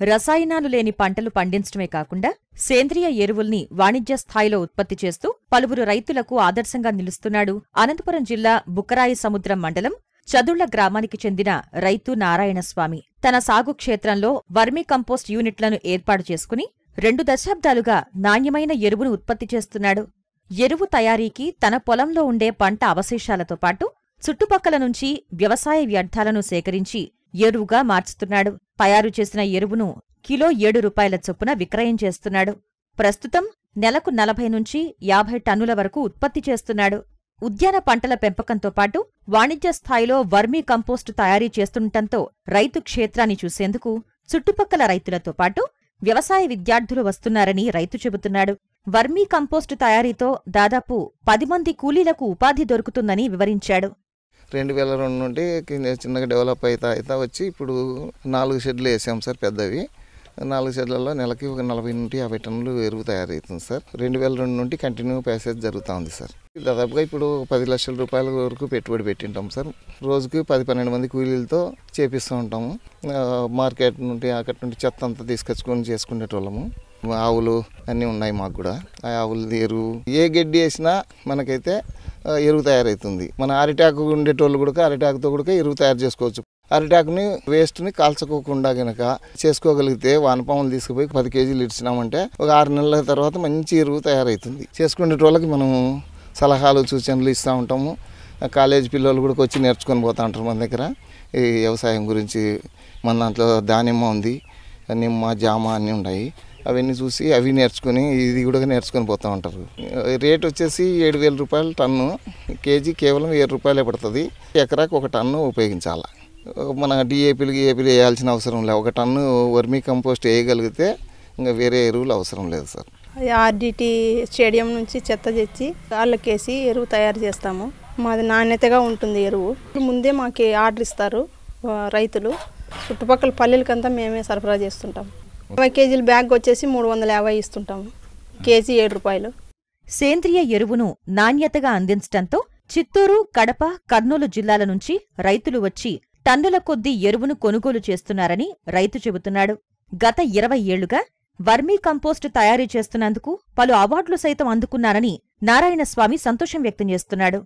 రసాయనాలు లేని పంటలు పండించడమే కాకుండా సేంద్రియ ఎరువుల్ని వాణిజ్య స్థాయిలో ఉత్పత్తి చేస్తూ పలువురు రైతులకు ఆదర్శంగా నిలుస్తున్నాడు. అనంతపురం జిల్లా బుక్కరాయి సముద్రం మండలం చదుళ్ళ గ్రామానికి చెందిన రైతు నారాయణస్వామి తన సాగు క్షేత్రంలో వర్మీ కంపోస్ట్ యూనిట్లను ఏర్పాటు చేసుకుని రెండు దశాబ్దాలుగా నాణ్యమైన ఎరువును ఉత్పత్తి చేస్తున్నాడు. ఎరువు తయారీకి తన పొలంలో ఉండే పంట అవశేషాలతో పాటు చుట్టుపక్కల నుంచి వ్యవసాయ వ్యర్థాలను సేకరించి ఎరువుగా మార్చుతున్నాడు. తయారు చేసిన ఎరువును కిలో ఏడు రూపాయల చొప్పున విక్రయం చేస్తున్నాడు. ప్రస్తుతం నెలకు నలభై నుంచి యాభై టన్నుల వరకు ఉత్పత్తి చేస్తున్నాడు. ఉద్యాన పంటల పెంపకంతో పాటు వాణిజ్య స్థాయిలో వర్మీ కంపోస్టు తయారీ చేస్తుండటంతో రైతు క్షేత్రాన్ని చూసేందుకు చుట్టుపక్కల రైతులతో పాటు వ్యవసాయ విద్యార్థులు వస్తున్నారని రైతు చెబుతున్నాడు. వర్మీ కంపోస్టు తయారీతో దాదాపు పది మంది కూలీలకు ఉపాధి దొరుకుతుందని వివరించాడు. రెండు వేల రెండు నుండి చిన్నగా డెవలప్ అవుతా అవుతా వచ్చి ఇప్పుడు నాలుగు షెడ్లు వేసాం సార్ పెద్దవి. నాలుగు షెడ్లలో నెలకి ఒక నలభై నుండి యాభై టన్నులు ఎరువు తయారవుతుంది సార్. రెండు వేల రెండు నుండి కంటిన్యూ ప్యాసేజ్ జరుగుతూ ఉంది సార్. దాదాపుగా ఇప్పుడు పది లక్షల రూపాయల వరకు పెట్టుబడి పెట్టింటాం సార్. రోజుకి పది పన్నెండు మంది కూలీలతో చేపిస్తూ ఉంటాము మార్కెట్ నుండి అక్కడి నుండి చెత్త అంతా తీసుకొచ్చుకొని చేసుకునేటోళ్ళము. ఆవులు అన్నీ ఉన్నాయి మాకు కూడా. ఆ ఆవులు ఎరువు. ఏ గడ్డి వేసినా మనకైతే ఎరువు తయారవుతుంది మన అరిటాకు ఉండేటోళ్ళు కూడా అరిటాకుతో కూడా ఎరువు తయారు చేసుకోవచ్చు. అరిటాకుని వేస్ట్ని కాల్చుకోకుండా గనక చేసుకోగలిగితే వానపాములు తీసుకుపోయి పది కేజీలు ఇచ్చినామంటే ఒక ఆరు నెలల తర్వాత మంచి ఎరువు తయారవుతుంది చేసుకునేటోళ్ళకి మనము సలహాలు సూచనలు ఇస్తూ ఉంటాము. కాలేజీ పిల్లలు కూడా వచ్చి నేర్చుకొని పోతూ ఉంటారు మన దగ్గర. ఈ వ్యవసాయం గురించి మన దాంట్లో దానిమ్మ ఉంది నిమ్మ జామ అన్నీ ఉన్నాయి అవన్నీ చూసి అవి నేర్చుకుని ఇది కూడా నేర్చుకొని పోతూ ఉంటారు. రేట్ వచ్చేసి ఏడు వేల రూపాయలు టన్ను కేజీ కేవలం ఏడు రూపాయలే పడుతుంది. ఎకరాకు ఒక టన్ను ఉపయోగించాలి. మన డిఏపీలు గిఏపీలు వేయాల్సిన అవసరం లేదు ఒక టన్ను వర్మీ కంపోస్ట్ వేయగలిగితే ఇంకా వేరే ఎరువులు అవసరం లేదు సార్. ఆర్డిటి స్టేడియం నుంచి చెత్త తెచ్చి వాళ్ళకేసి ఎరువు తయారు చేస్తాము. మాది నాణ్యతగా ఉంటుంది ఎరువు. ముందే మాకు ఆర్డర్ ఇస్తారు రైతులు. చుట్టుపక్కల పల్లెలకంతా మేమే సరఫరా చేస్తుంటాం. ఇరవై కేజీల బ్యాగ్ వచ్చేసి మూడు వందల యాభై ఇస్తుంటాము కేజీ ఏడు రూపాయలు. సేంద్రియ ఎరువును నాణ్యతగా అందించటంతో చిత్తూరు కడప కర్నూలు జిల్లాల నుంచి రైతులు వచ్చి టన్నుల కొద్దీ ఎరువును కొనుగోలు చేస్తున్నారని రైతు చెబుతున్నాడు. గత ఇరవై ఏళ్ళుగా వర్మీ కంపోస్టు తయారీ చేస్తున్నందుకు పలు అవార్డులు సైతం అందుకున్నారని నారాయణస్వామి సంతోషం వ్యక్తం చేస్తున్నాడు.